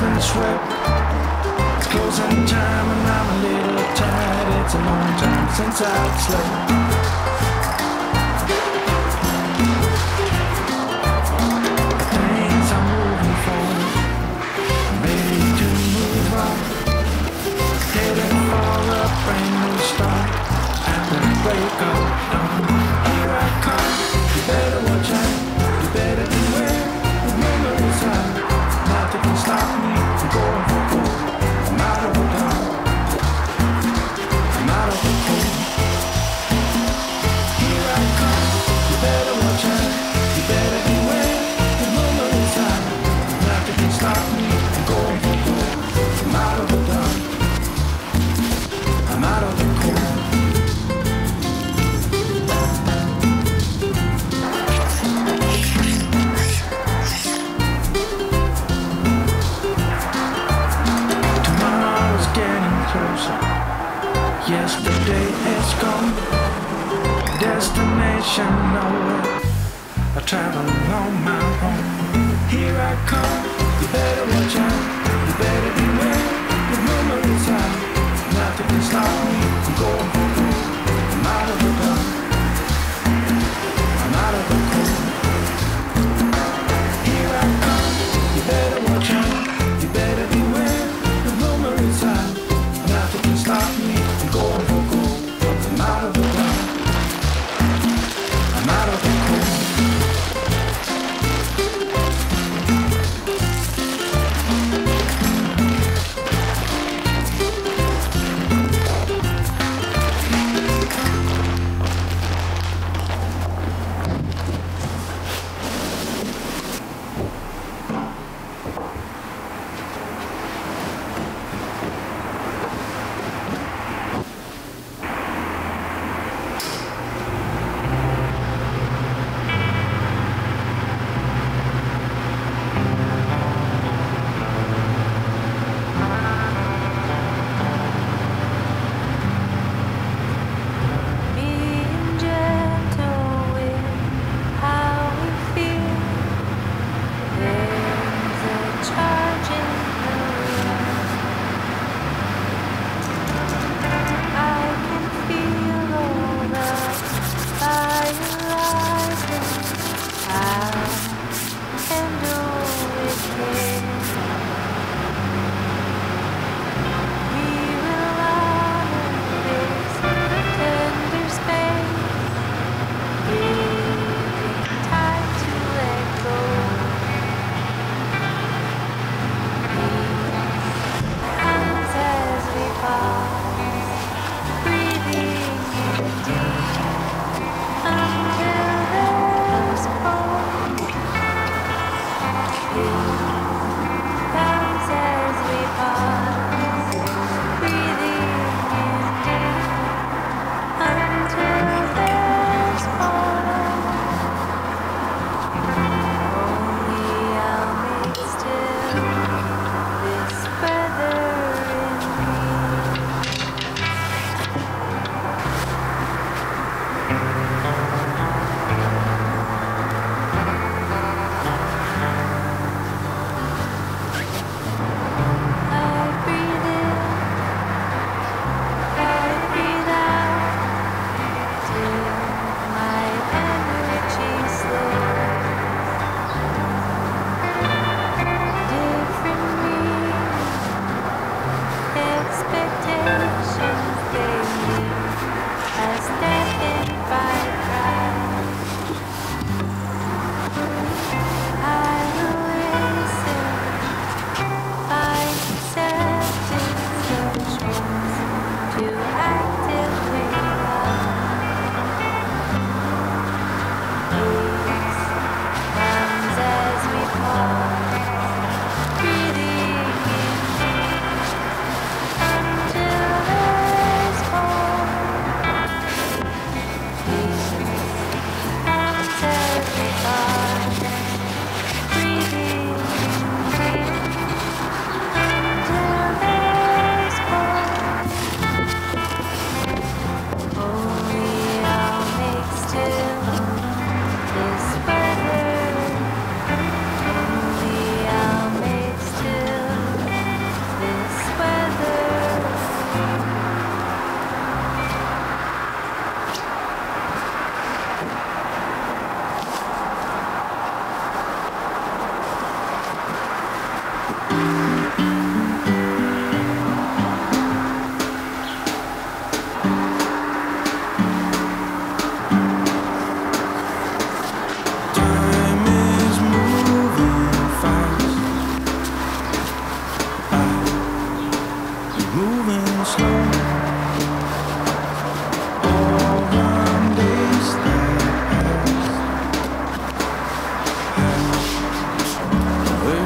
been swept. It's closing time and I'm a little tired. It's a long time since I've slept. Yesterday is gone, destination nowhere. I travel on my own. Here I come. You better watch out. You better beware. The rumor is out. Nothing can stop me from going home.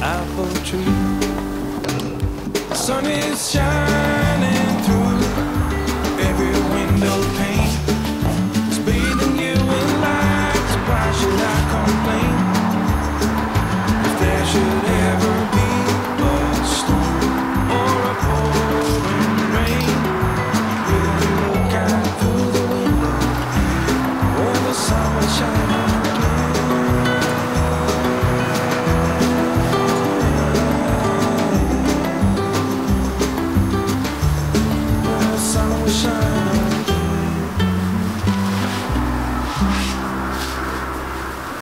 apple tree. The sun is shining shine.